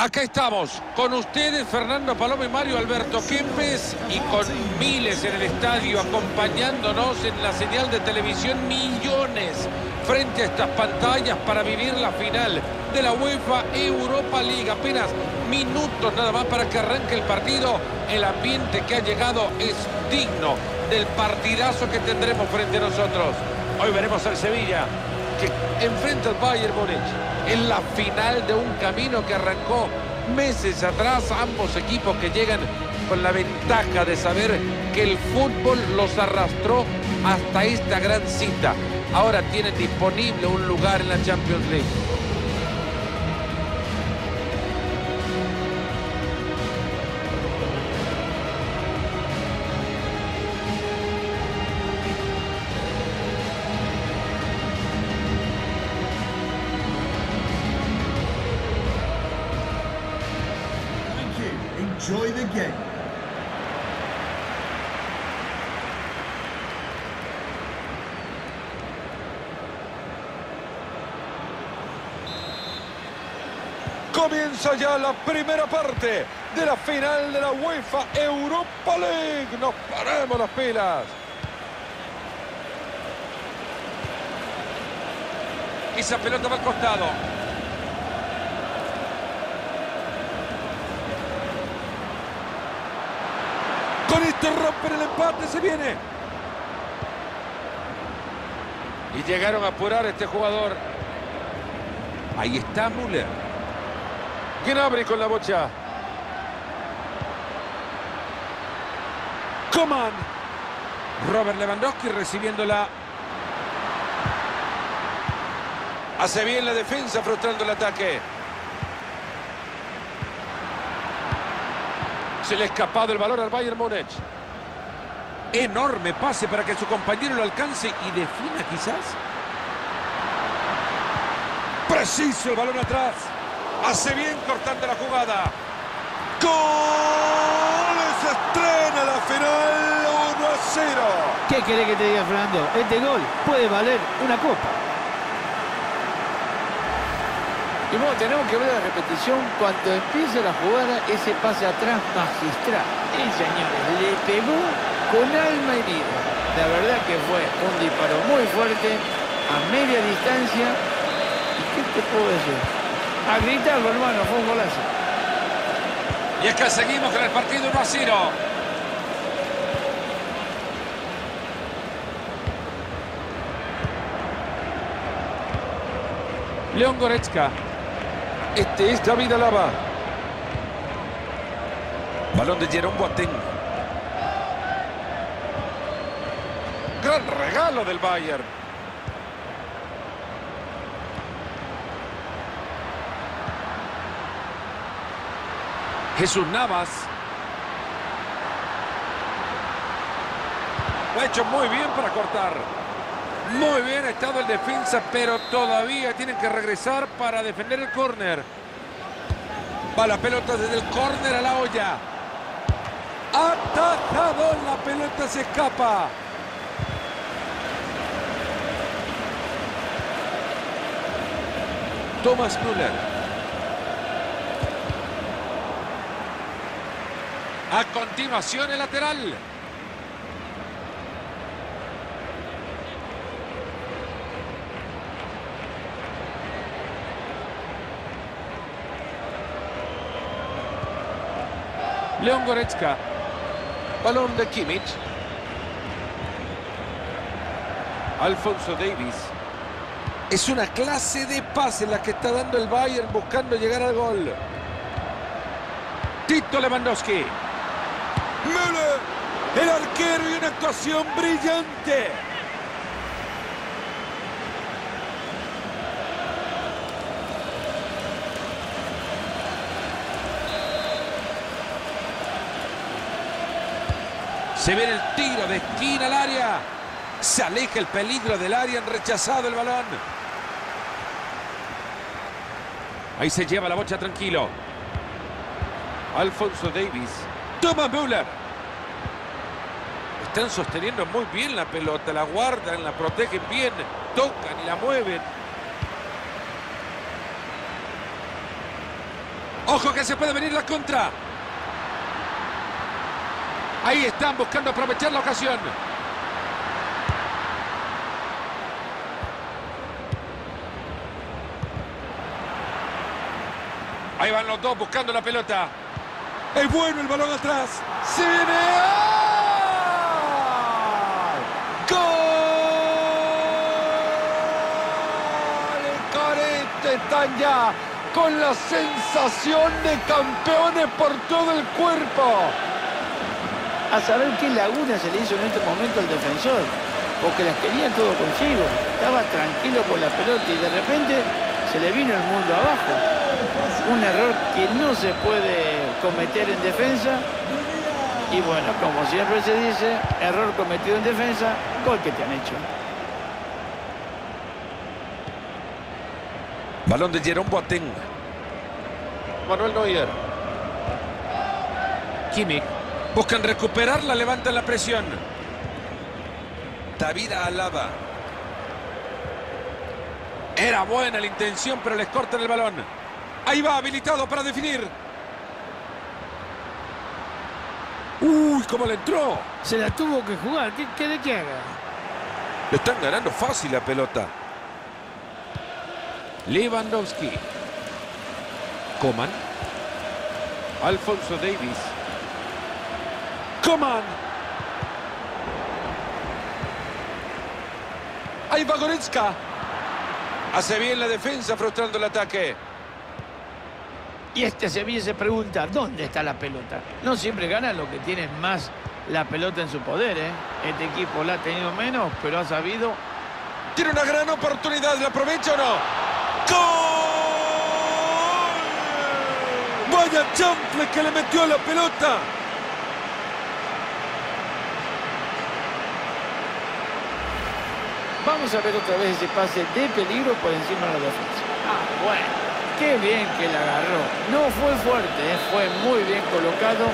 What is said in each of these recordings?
Acá estamos, con ustedes Fernando Paloma y Mario Alberto Kempes y con miles en el estadio acompañándonos en la señal de televisión, millones frente a estas pantallas para vivir la final de la UEFA Europa League. Apenas minutos nada más para que arranque el partido. El ambiente que ha llegado es digno del partidazo que tendremos frente a nosotros. Hoy veremos al Sevilla que enfrenta al Bayern Múnich en la final de un camino que arrancó meses atrás. Ambos equipos que llegan con la ventaja de saber que el fútbol los arrastró hasta esta gran cita. Ahora tienen disponible un lugar en la Champions League. Comienza ya la primera parte de la final de la UEFA Europa League. Nos paremos las pilas. Esa pelota va al costado. Con este romper el empate se viene. Y llegaron a apurar a este jugador. Ahí está Müller. Abre con la bocha. Coman. Robert Lewandowski recibiéndola. Hace bien la defensa frustrando el ataque. Se le ha escapado el valor al Bayern Múnich. Enorme pase para que su compañero lo alcance y defina quizás. Preciso el balón atrás. Hace bien cortando la jugada. ¡Gol! Se estrena la final 1 a 0. ¿Qué querés que te diga, Fernando? Este gol puede valer una copa. Y bueno, tenemos que ver la repetición cuando empieza la jugada, ese pase atrás magistral. Sí, señores, le pegó con alma y vida. La verdad que fue un disparo muy fuerte, a media distancia. ¿Y qué te puedo decir? A gritarlo, hermano, fue un golazo. Y es que seguimos con el partido 1 a 0. León Goretzka. Este es David Alaba. Balón de Jerón Boateng. Gran regalo del Bayern. Jesús Navas. Lo ha hecho muy bien para cortar. Muy bien ha estado el defensa, pero todavía tienen que regresar para defender el córner. Va la pelota desde el córner a la olla. Atajado, la pelota se escapa. Thomas Müller. A continuación el lateral. León Goretzka. Balón de Kimmich. Alfonso Davis. Es una clase de pase la que está dando el Bayern buscando llegar al gol. Tito Lewandowski. Müller, el arquero y una actuación brillante. Se viene el tiro de esquina al área. Se aleja el peligro del área. Han rechazado el balón. Ahí se lleva la bocha tranquilo. Alfonso Davis. Toma Müller. Están sosteniendo muy bien la pelota. La guardan, la protegen bien. Tocan y la mueven. Ojo que se puede venir la contra. Ahí están buscando aprovechar la ocasión. Ahí van los dos buscando la pelota. Es bueno el balón atrás. ¡Se viene! ¡Gol! Este están ya con la sensación de campeones por todo el cuerpo. A saber qué laguna se le hizo en este momento al defensor. Porque las tenía todo consigo. Estaba tranquilo con la pelota y de repente se le vino el mundo abajo. Un error que no se puede cometer en defensa. Y bueno, como siempre se dice, error cometido en defensa, gol que te han hecho. Balón de Jerón Boateng. Manuel Neuer. Kimmich. Buscan recuperarla, levantan la presión. David Alaba. Era buena la intención, pero les cortan el balón. Ahí va, habilitado para definir. Uy, cómo le entró. Se la tuvo que jugar. ¿Qué quiere que haga? Le están ganando fácil la pelota. Lewandowski. Coman. Alfonso Davis. Coman. Ahí va Goretzka. Hace bien la defensa frustrando el ataque. Y este Sevilla se pregunta, ¿dónde está la pelota? No siempre gana lo que tiene más la pelota en su poder, ¿eh? Este equipo la ha tenido menos, pero ha sabido... Tiene una gran oportunidad, ¿la aprovecha o no? ¡Gol! ¡Vaya chample que le metió a la pelota! Vamos a ver otra vez ese pase de peligro por encima de la defensa. Ah, bueno, qué bien que la agarró. No fue fuerte, ¿eh? fue muy bien colocado.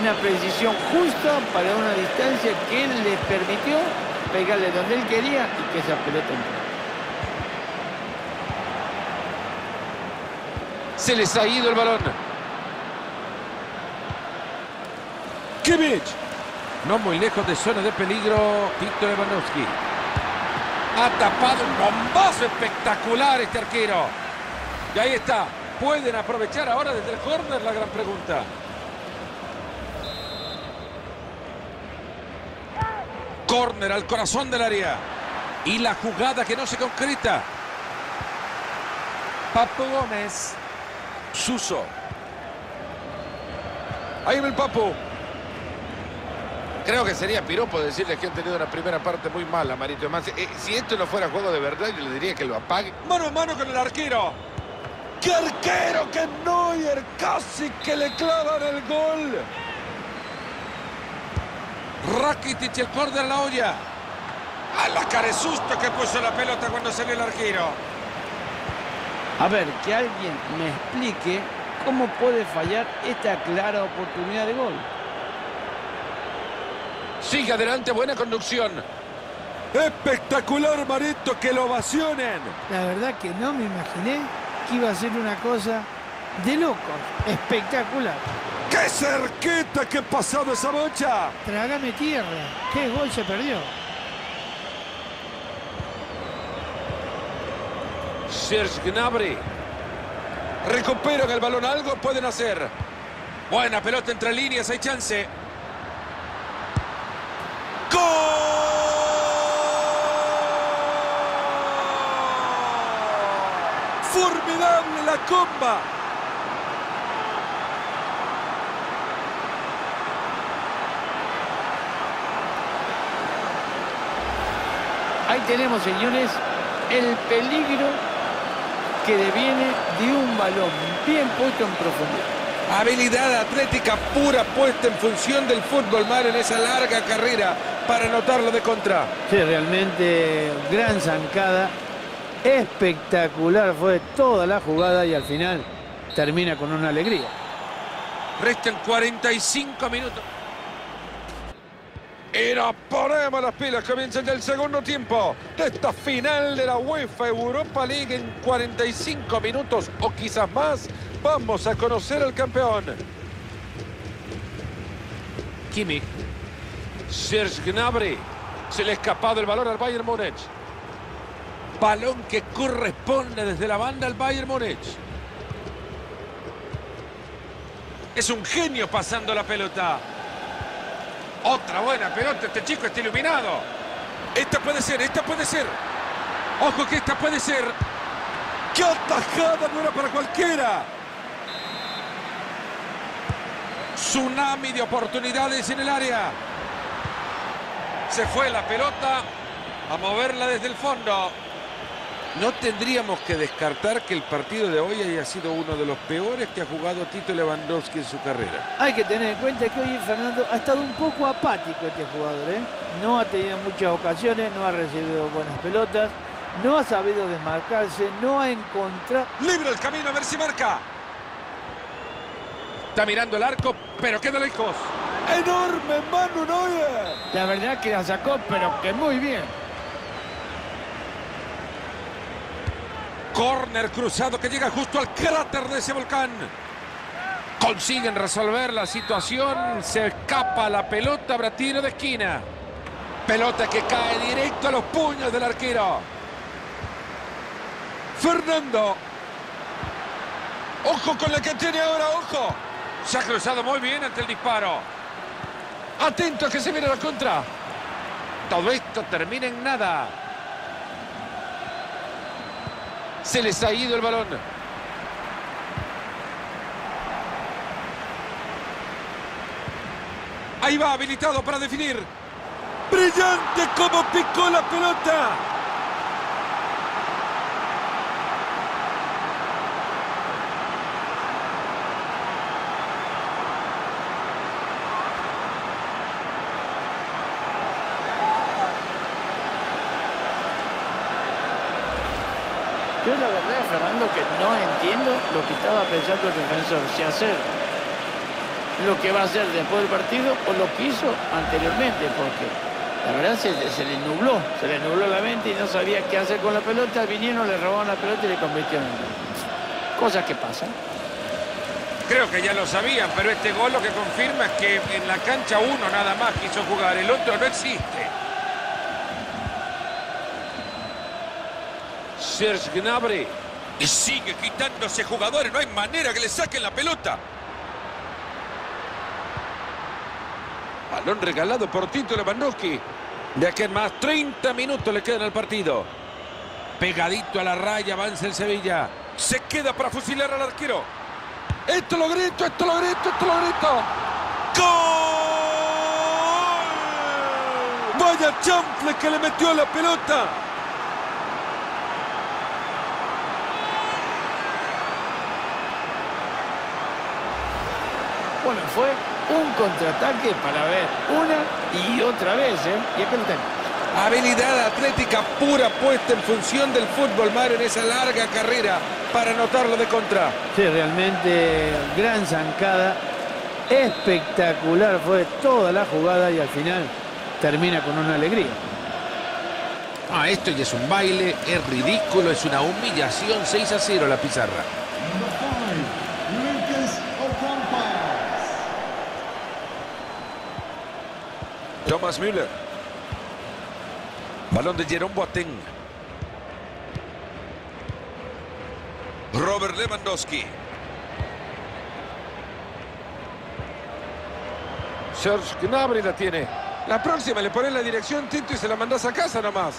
Una precisión justa para una distancia que le permitió pegarle donde él quería y que esa pelota entró. Se les ha ido el balón. Kimmich. No muy lejos de zona de peligro, Víctor Lewandowski. Ha tapado un bombazo espectacular este arquero. Y ahí está. ¿Pueden aprovechar ahora desde el córner? La gran pregunta. Córner al corazón del área. Y la jugada que no se concreta. Papo Gómez. Suso. Ahí va el Papo. Creo que sería piropo decirles que han tenido una primera parte muy mala, Marito. Además, eh, si esto no fuera juego de verdad, yo le diría que lo apague. Mano a mano con el arquero. ¡Qué arquero! ¡Que Neuer! Casi que le clavan el gol. Rakitic el córner a la olla. A la care susto que puso la pelota cuando salió el arquero. A ver, que alguien me explique cómo puede fallar esta clara oportunidad de gol. Sigue adelante, buena conducción. Espectacular, Marito, que lo ovacionen. La verdad que no me imaginé que iba a ser una cosa de locos. Espectacular. ¡Qué cerqueta que ha pasado esa bocha! Trágame tierra. ¿Qué gol se perdió? Serge Gnabry. Recuperan el balón, algo pueden hacer. Buena pelota entre líneas, hay chance. ¡Gol! ¡Formidable la comba! Ahí tenemos, señores, el peligro que deviene de un balón bien puesto en profundidad. Habilidad atlética pura puesta en función del fútbol, Mar, en esa larga carrera para anotarlo de contra. Sí, realmente gran zancada. Espectacular fue toda la jugada y al final termina con una alegría. Restan 45 minutos. Y nos ponemos las pilas, comienza el segundo tiempo de esta final de la UEFA Europa League en 45 minutos o quizás más. Vamos a conocer al campeón. Kimi. Serge Gnabry. Se le ha escapado el balón al Bayern Múnich. Balón que corresponde desde la banda al Bayern Múnich. Es un genio pasando la pelota. Otra buena pelota, este chico está iluminado. Esta puede ser, esta puede ser. Ojo que esta puede ser. ¡Qué atajada! No para cualquiera. Tsunami de oportunidades en el área. Se fue la pelota a moverla desde el fondo. No tendríamos que descartar que el partido de hoy haya sido uno de los peores que ha jugado Tito Lewandowski en su carrera. Hay que tener en cuenta que hoy Fernando ha estado un poco apático este jugador. ¿eh? No ha tenido muchas ocasiones, no ha recibido buenas pelotas, no ha sabido desmarcarse, no ha encontrado... Libre el camino, a ver si marca. Está mirando el arco, pero queda lejos. ¡Enorme Manu Neuer! La verdad que la sacó, pero que muy bien. Corner cruzado que llega justo al cráter de ese volcán. Consiguen resolver la situación. Se escapa la pelota. Habrá tiro de esquina. Pelota que cae directo a los puños del arquero. Fernando. Ojo con la que tiene ahora, ojo. Se ha cruzado muy bien ante el disparo. Atento a que se viene la contra. Todo esto termina en nada. Se les ha ido el balón. Ahí va, habilitado para definir. ¡Brillante como picó la pelota! Yo la verdad, Fernando, que no entiendo lo que estaba pensando el defensor. Si hacer lo que va a hacer después del partido o lo que hizo anteriormente, porque la verdad se, se le nubló, se le nubló la mente y no sabía qué hacer con la pelota. Vinieron, le robaron la pelota y le convirtieron en gol. Cosas que pasan. Creo que ya lo sabían, pero este gol lo que confirma es que en la cancha uno nada más quiso jugar, el otro no existe. Serge Gnabry. Y sigue quitándose jugadores, no hay manera que le saquen la pelota. Balón regalado por Tito Lewandowski. De aquí en más, 30 minutos le quedan al partido. Pegadito a la raya, avanza el Sevilla. Se queda para fusilar al arquero. Esto lo grito, esto lo grito, esto lo grito. ¡Gol! Vaya chanfle que le metió la pelota. Bueno, fue un contraataque para ver una y otra vez, ¿eh? Y acá lo. Habilidad atlética pura puesta en función del fútbol, Mario, en esa larga carrera para anotarlo de contra. Sí, realmente gran zancada. Espectacular fue toda la jugada y al final termina con una alegría. Ah, esto ya es un baile, es ridículo, es una humillación. 6 a 0 la pizarra. Müller. Balón de Jerome Boateng. Robert Lewandowski. Serge Gnabry la tiene. La próxima le pone la dirección Tinto y se la mandas a casa nomás.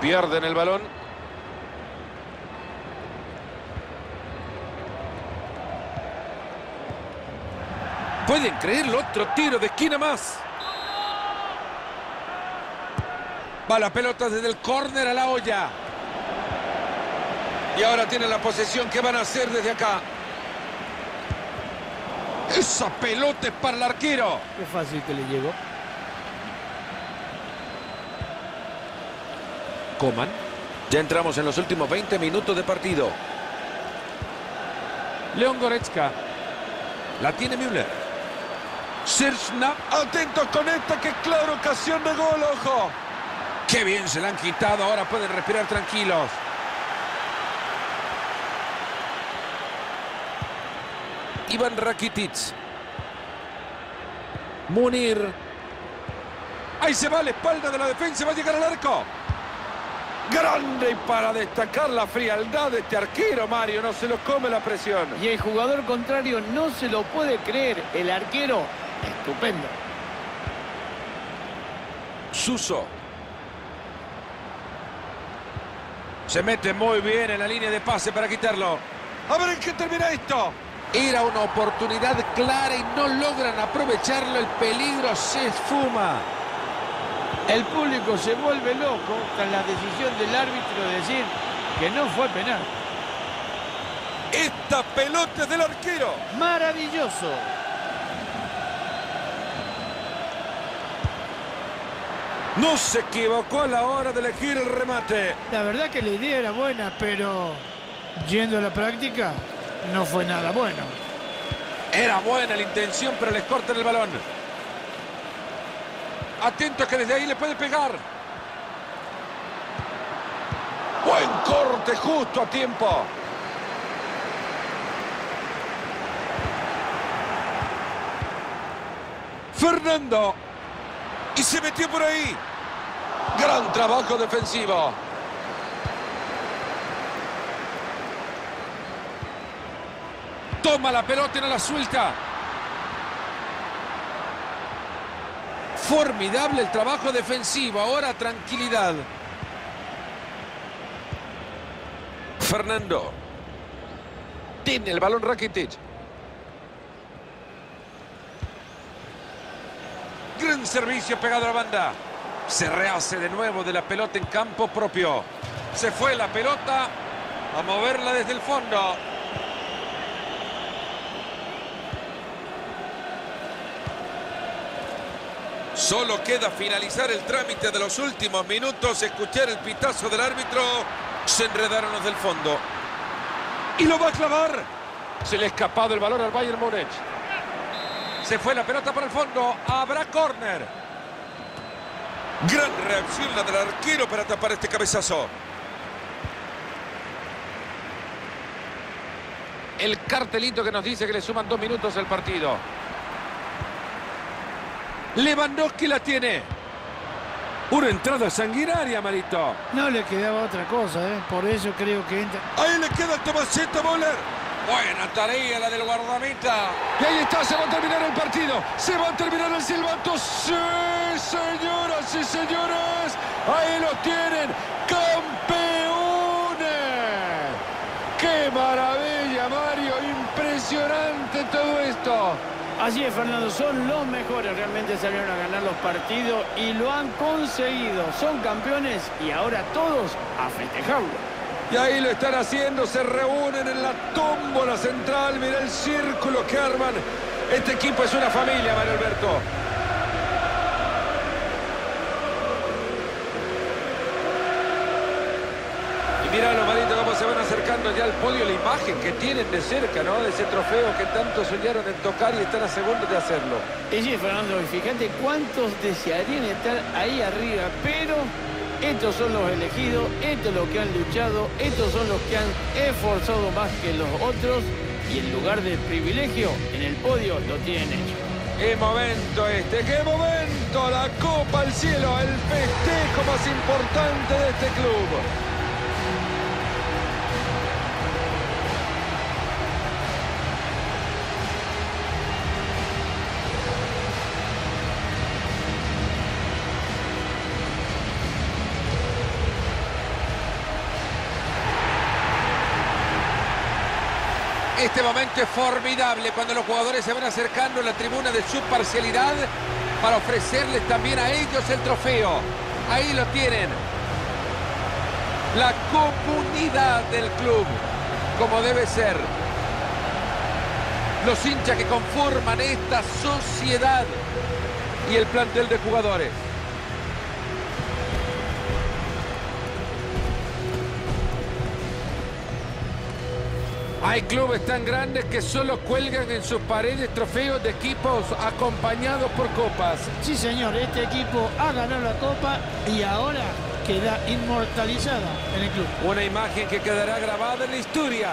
Pierden el balón. Pueden creerlo, otro tiro de esquina más. Va la pelota desde el córner a la olla. Y ahora tienen la posesión. ¿Qué van a hacer desde acá? Esa pelota es para el arquero. Qué fácil que le llegó. Coman. Ya entramos en los últimos 20 minutos de partido. León Goretzka. La tiene Müller. Sirsna. Atentos con esta, que clara ocasión de gol, ojo. Qué bien se la han quitado. Ahora pueden respirar tranquilos. Iván Rakitic. Munir. Ahí se va la espalda de la defensa. Va a llegar al arco. Grande y para destacar la frialdad de este arquero, Mario. No se lo come la presión. Y el jugador contrario no se lo puede creer. El arquero, estupendo. Suso. Se mete muy bien en la línea de pase para quitarlo. A ver en qué termina esto. Era una oportunidad clara y no logran aprovecharlo. El peligro se esfuma. El público se vuelve loco tras la decisión del árbitro de decir que no fue penal. Esta pelota es del arquero. Maravilloso. No se equivocó a la hora de elegir el remate. La verdad que la idea era buena, pero yendo a la práctica no fue nada bueno. Era buena la intención, pero les cortan el balón. Atento que desde ahí le puede pegar. Buen corte justo a tiempo. Fernando. Y se metió por ahí. Gran trabajo defensivo. Toma la pelota y no la suelta. Formidable el trabajo defensivo. Ahora tranquilidad. Fernando. Tiene el balón Rakitic. Gran servicio pegado a la banda. Se rehace de nuevo de la pelota en campo propio. Se fue la pelota a moverla desde el fondo. Solo queda finalizar el trámite de los últimos minutos, escuchar el pitazo del árbitro. Se enredaron los del fondo. Y lo va a clavar. Se le ha escapado el balón al Bayern Múnich. Se fue la pelota para el fondo. Habrá córner. Gran reacción la del arquero para tapar este cabezazo. El cartelito que nos dice que le suman dos minutos al partido. Lewandowski la tiene. Una entrada sanguinaria, Marito. No le quedaba otra cosa, ¿eh? por eso creo que entra. Ahí le queda Tomaseta Boller. Buena tarea la del guardameta. Y ahí está, se va a terminar el partido. Se va a terminar el silbato. Sí, señoras y señores. Ahí los tienen. Campeones. ¡Qué maravilla, Mario! Impresionante todo esto. Así es, Fernando, son los mejores, realmente salieron a ganar los partidos y lo han conseguido. Son campeones y ahora todos a festejarlo. Y ahí lo están haciendo, se reúnen en la tómbola central, mira el círculo que arman. Este equipo es una familia, Mario Alberto. Y míralo, Marito, cómo se van acercando ya al podio, la imagen que tienen de cerca, ¿no? De ese trofeo que tanto soñaron en tocar y están a segundos de hacerlo. Sí, Fernando, y fíjate cuántos desearían estar ahí arriba, pero estos son los elegidos, estos son los que han luchado, estos son los que han esforzado más que los otros y en lugar de privilegio, en el podio lo tienen. ¡Qué momento este! ¡Qué momento! La Copa al Cielo, el festejo más importante de este club. Este momento es formidable cuando los jugadores se van acercando a la tribuna de su parcialidad para ofrecerles también a ellos el trofeo. Ahí lo tienen. La comunidad del club, como debe ser. Los hinchas que conforman esta sociedad y el plantel de jugadores. Hay clubes tan grandes que solo cuelgan en sus paredes trofeos de equipos acompañados por copas. Sí, señor, este equipo ha ganado la Copa y ahora queda inmortalizada en el club. Una imagen que quedará grabada en la historia